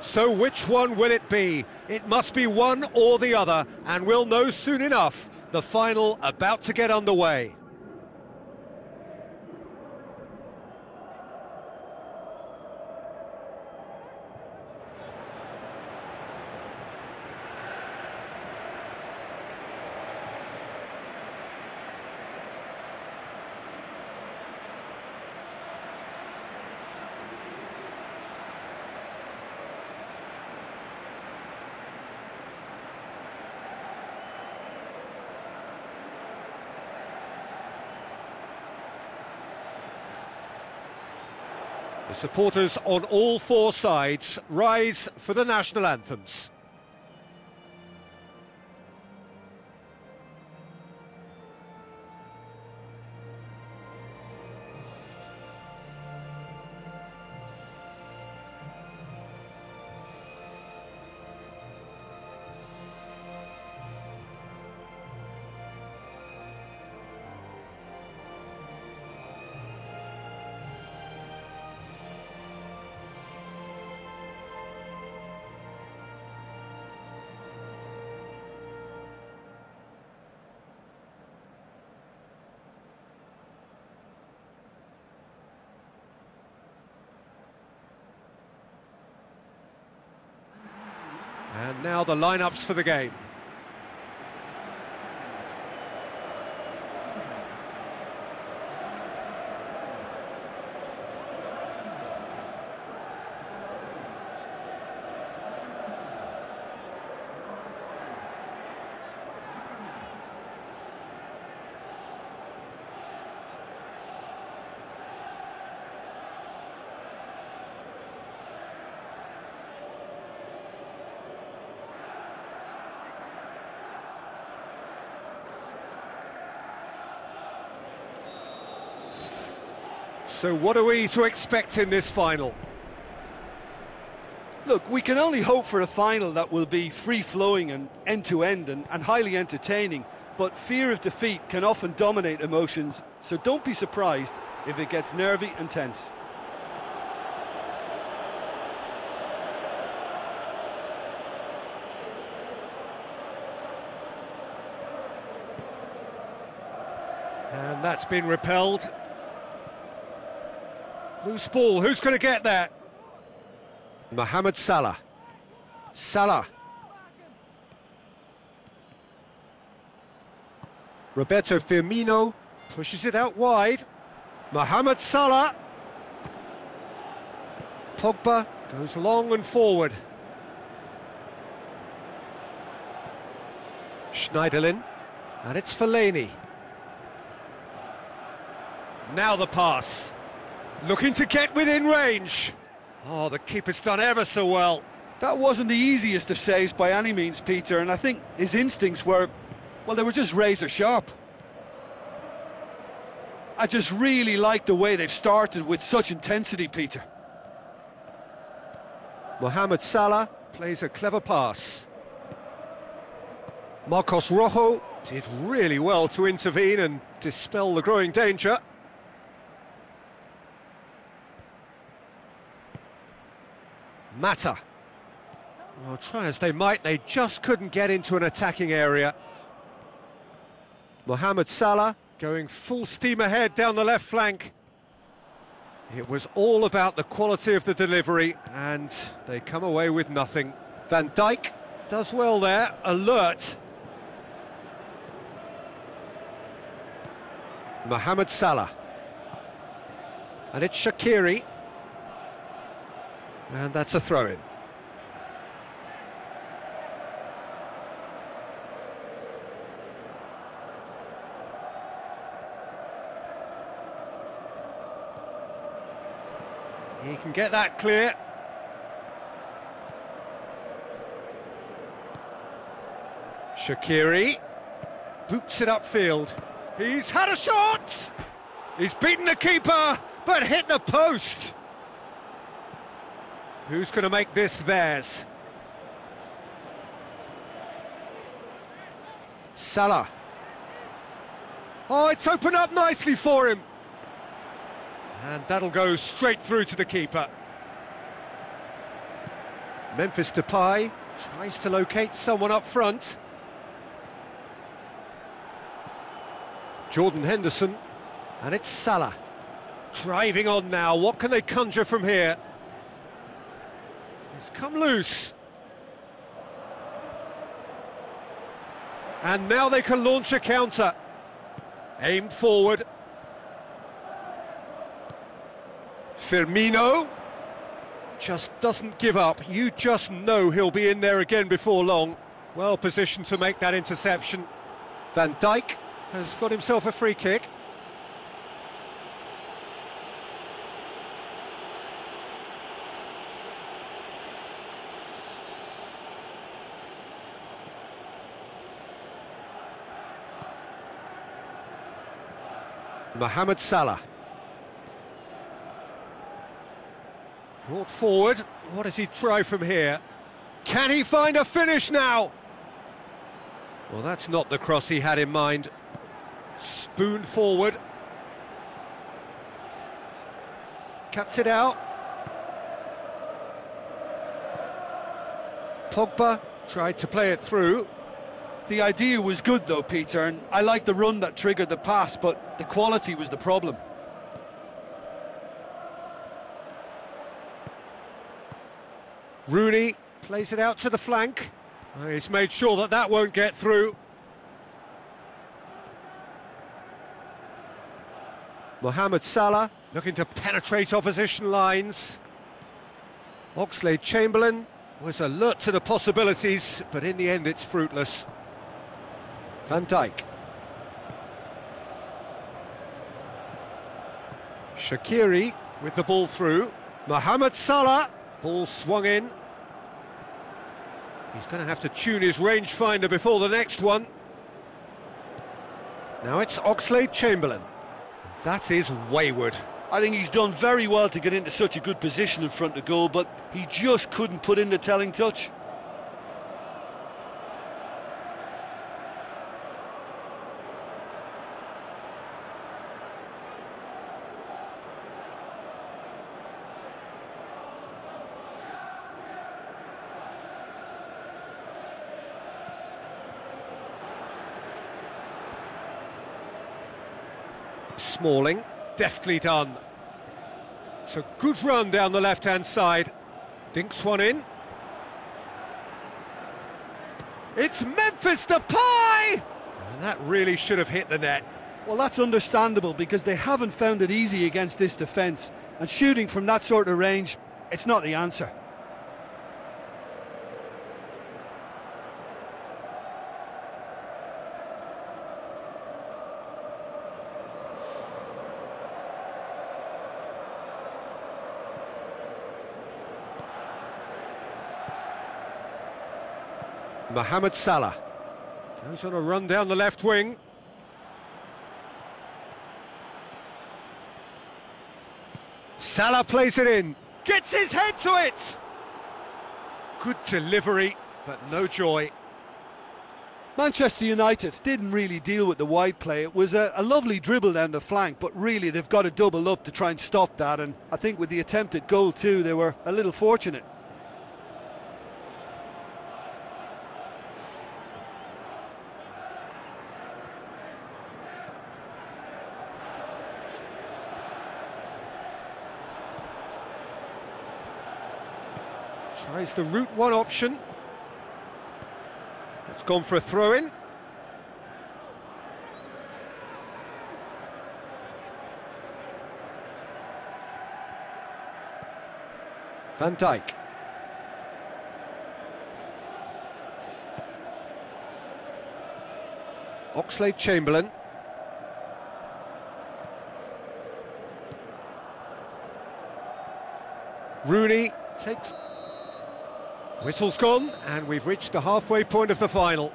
So which one will it be? It must be one or the other, and we'll know soon enough. The final about to get underway. The supporters on all four sides rise for the national anthems. Now the lineups for the game. So what are we to expect in this final? Look, we can only hope for a final that will be free-flowing and end-to-end and, and highly entertaining, but fear of defeat can often dominate emotions, so don't be surprised if it gets nervy and tense. And that's been repelled. Loose ball, who's going to get that? Mohamed Salah. Salah. Roberto Firmino pushes it out wide. Mohamed Salah. Pogba goes long and forward. Schneiderlin. And it's Fellaini. Now the pass. Looking to get within range. Oh, the keeper's done ever so well. That wasn't the easiest of saves by any means, Peter, and I think his instincts were, well, they were just razor sharp. I just really like the way they've started with such intensity, Peter. Mohamed Salah plays a clever pass. Marcos Rojo did really well to intervene and dispel the growing danger. Mata. Well, try as they might, they just couldn't get into an attacking area. Mohamed Salah going full steam ahead down the left flank. It was all about the quality of the delivery, and they come away with nothing. Van Dijk does well there, alert. Mohamed Salah. And it's Shaqiri. And that's a throw-in. He can get that clear. Shaqiri boots it upfield. He's had a shot! He's beaten the keeper, but hit the post. Who's going to make this theirs? Salah. Oh, it's opened up nicely for him. And that'll go straight through to the keeper. Memphis Depay tries to locate someone up front. Jordan Henderson, and it's Salah. Driving on now, what can they conjure from here? It's come loose. And now they can launch a counter. Aimed forward. Firmino just doesn't give up. You just know he'll be in there again before long. Well positioned to make that interception. Van Dijk has got himself a free kick. Mohamed Salah. Brought forward. What does he try from here? Can he find a finish now? Well, that's not the cross he had in mind. Spoon forward. Cuts it out. Pogba tried to play it through. The idea was good though, Peter, and I like the run that triggered the pass, but the quality was the problem. Rooney plays it out to the flank. He's made sure that that won't get through. Mohamed Salah looking to penetrate opposition lines. Oxlade Chamberlain was alert to the possibilities, but in the end it's fruitless. Van Dijk. Shaqiri with the ball through. Mohamed Salah, ball swung in. He's going to have to tune his rangefinder before the next one. Now it's Oxlade Chamberlain. That is wayward. I think he's done very well to get into such a good position in front of goal, but he just couldn't put in the telling touch. Smalling, deftly done. It's a good run down the left-hand side. Dinks one in. It's Memphis Depay! And that really should have hit the net. Well, that's understandable because they haven't found it easy against this defence. And shooting from that sort of range, it's not the answer. Mohamed Salah goes on a run down the left wing. Salah plays it in, gets his head to it. Good delivery, but no joy. Manchester United didn't really deal with the wide play. It was a, a, lovely dribble down the flank, but really they've got to double up to try and stop that. And I think with the attempted goal too, they were a little fortunate. Tries the route one option. It's gone for a throw-in. Van Dijk. Oxlade Chamberlain. Rooney takes Whistle's gone, and we've reached the halfway point of the final.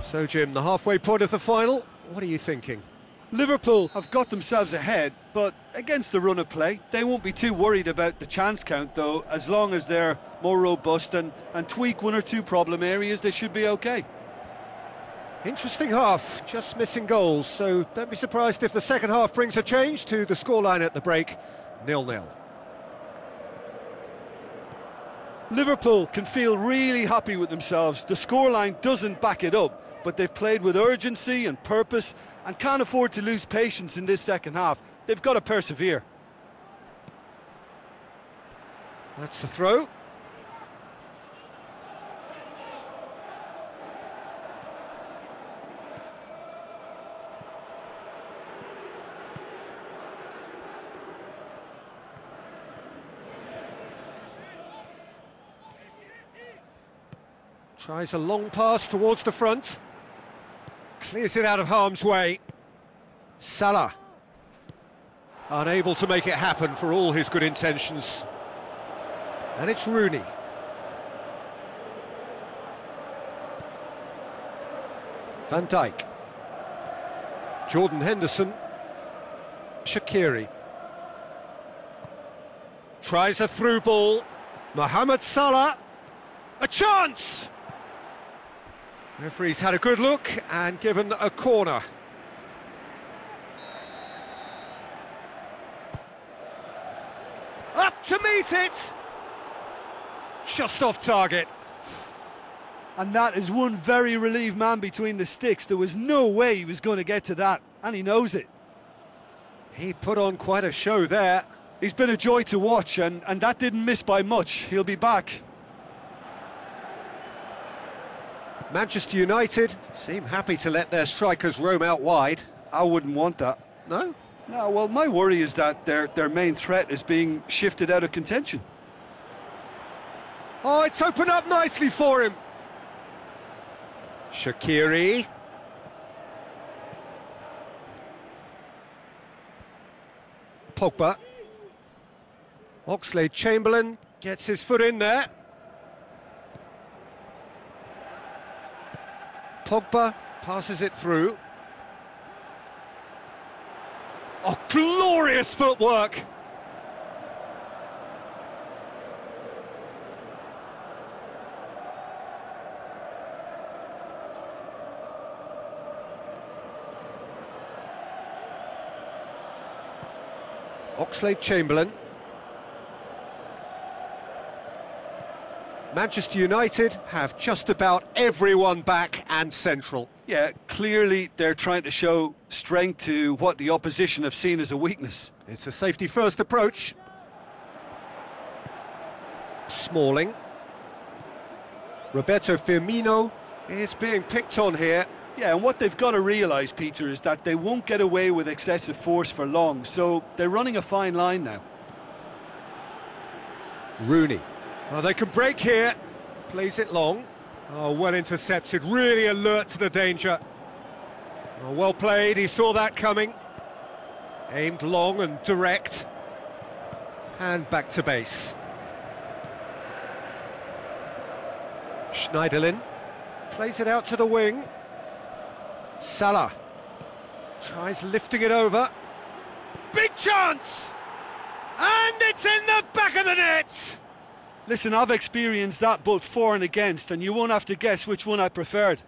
So, Jim, the halfway point of the final, what are you thinking? Liverpool have got themselves ahead, but against the run of play, they won't be too worried about the chance count, though. As long as they're more robust and, and tweak one or two problem areas, they should be okay. Interesting half, just missing goals, so don't be surprised if the second half brings a change to the scoreline at the break, nil-nil. Liverpool can feel really happy with themselves. The scoreline doesn't back it up, but they've played with urgency and purpose and can't afford to lose patience in this second half. They've got to persevere. That's the throw. Tries a long pass towards the front. Clears it out of harm's way. Salah. Unable to make it happen for all his good intentions. And it's Rooney. Van Dijk. Jordan Henderson. Shaqiri. Tries a through ball. Mohamed Salah. A chance! Referee's had a good look and given a corner. Up to meet it! Just off target. And that is one very relieved man between the sticks. There was no way he was going to get to that, and he knows it. He put on quite a show there. He's been a joy to watch, and, and that didn't miss by much. He'll be back. Manchester United seem happy to let their strikers roam out wide. I wouldn't want that. No? No, well, my worry is that their, their main threat is being shifted out of contention. Oh, it's opened up nicely for him. Shaqiri. Pogba. Oxlade Chamberlain gets his foot in there. Pogba passes it through. Oh, glorious footwork! Oxlade Chamberlain. Manchester United have just about everyone back and central. Yeah, clearly they're trying to show strength to what the opposition have seen as a weakness. It's a safety first approach. Smalling. Roberto Firmino is being picked on here. Yeah, and what they've got to realise, Peter, is that they won't get away with excessive force for long, so they're running a fine line now. Rooney. Oh, they can break here. Plays it long. Oh, well intercepted. Really alert to the danger. Oh, well played. He saw that coming. Aimed long and direct. And back to base. Schneiderlin plays it out to the wing. Salah tries lifting it over. Big chance! And it's in the back of the net! Listen, I've experienced that both for and against, and you won't have to guess which one I preferred.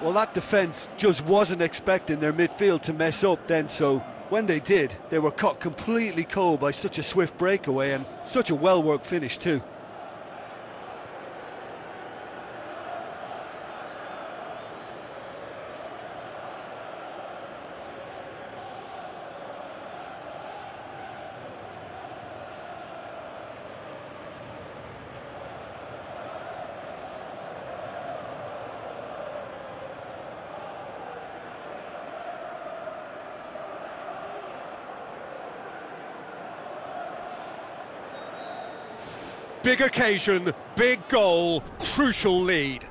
Well, that defence just wasn't expecting their midfield to mess up then, so when they did, they were caught completely cold by such a swift breakaway and such a well-worked finish too. Big occasion, big goal, crucial lead.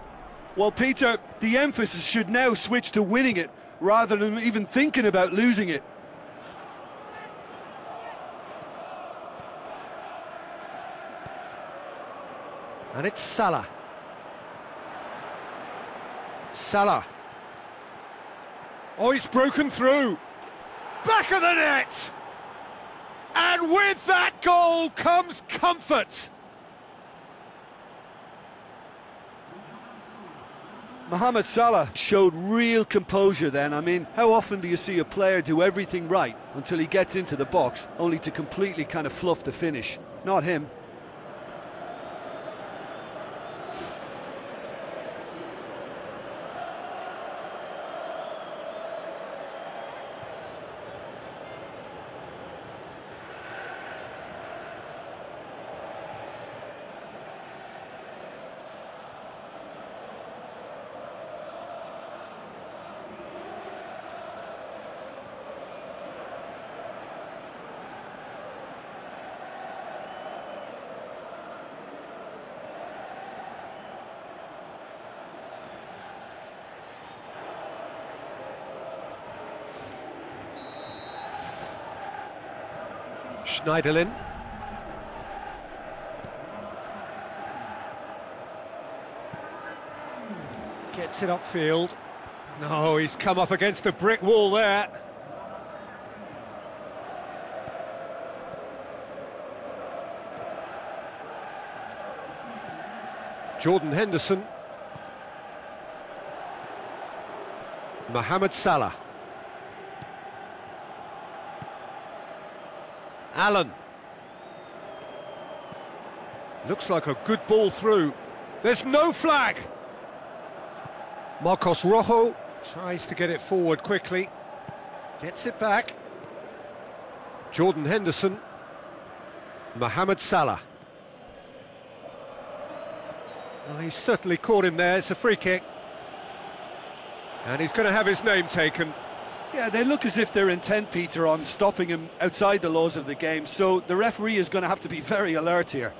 Well, Peter, the emphasis should now switch to winning it rather than even thinking about losing it. And it's Salah. Salah. Oh, he's broken through. Back of the net! And with that goal comes comfort. Mohamed Salah showed real composure then. I mean, how often do you see a player do everything right until he gets into the box, only to completely kind of fluff the finish? Not him. Schneiderlin. Gets it upfield. No, he's come up against the brick wall there. Jordan Henderson. Mohamed Salah. Allen. Looks like a good ball through. There's no flag. Marcos Rojo tries to get it forward quickly. Gets it back. Jordan Henderson. Mohamed Salah. Well, he's certainly caught him there. It's a free kick. And he's going to have his name taken. Yeah, they look as if they're intent, Peter, on stopping him outside the laws of the game, so the referee is going to have to be very alert here.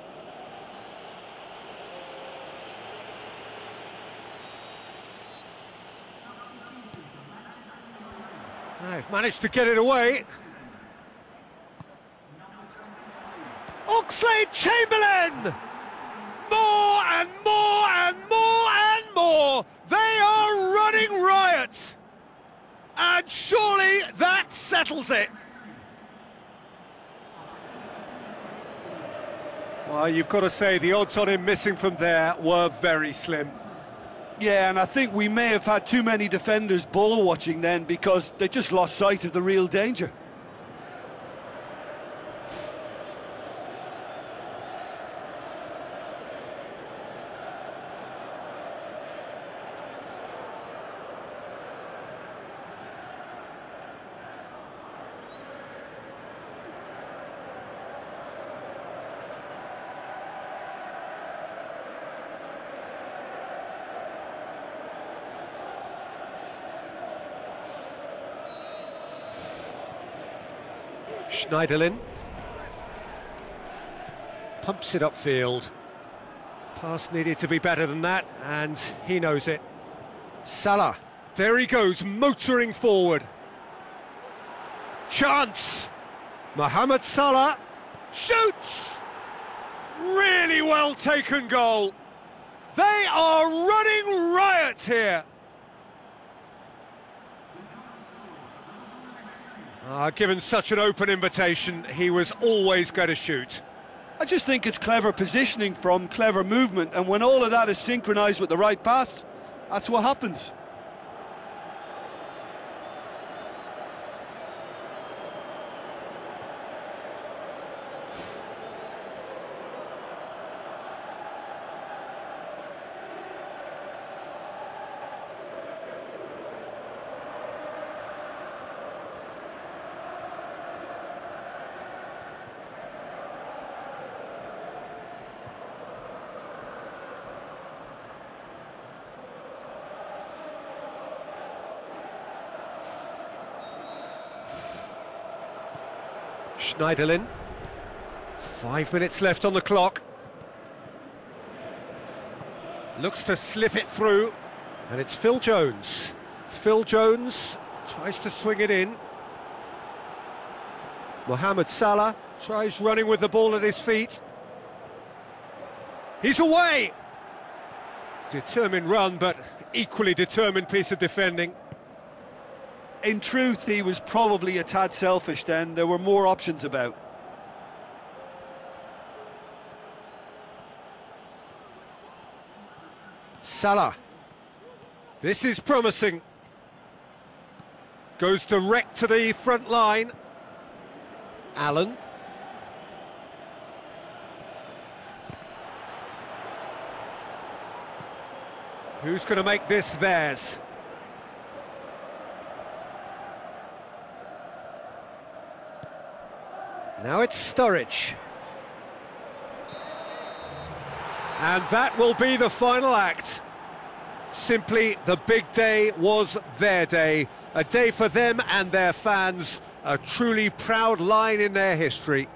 I've managed to get it away. Oxlade Chamberlain! And surely that settles it. Well, you've got to say the odds on him missing from there were very slim. Yeah, and I think we may have had too many defenders ball watching then because they just lost sight of the real danger. Schneiderlin. Pumps it upfield. Pass needed to be better than that, and he knows it. Salah. There he goes, motoring forward. Chance! Mohamed Salah shoots! Really well taken goal. They are running riot here. Uh, given such an open invitation, he was always going to shoot. I just think it's clever positioning from clever movement, and when all of that is synchronised with the right pass, that's what happens. Schneiderlin. Five minutes left on the clock. Looks to slip it through. And it's Phil Jones. Phil Jones tries to swing it in. Mohamed Salah tries running with the ball at his feet. He's away! Determined run, but equally determined piece of defending in truth, he was probably a tad selfish then. There were more options about. Salah. This is promising. Goes direct to the front line. Allen. Who's going to make this theirs? Now it's Sturridge. And that will be the final act. Simply, the big day was their day. A day for them and their fans. A truly proud line in their history.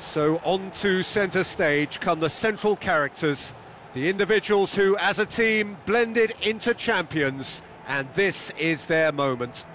So on to centre stage come the central characters. The individuals who, as a team, blended into champions. And this is their moment.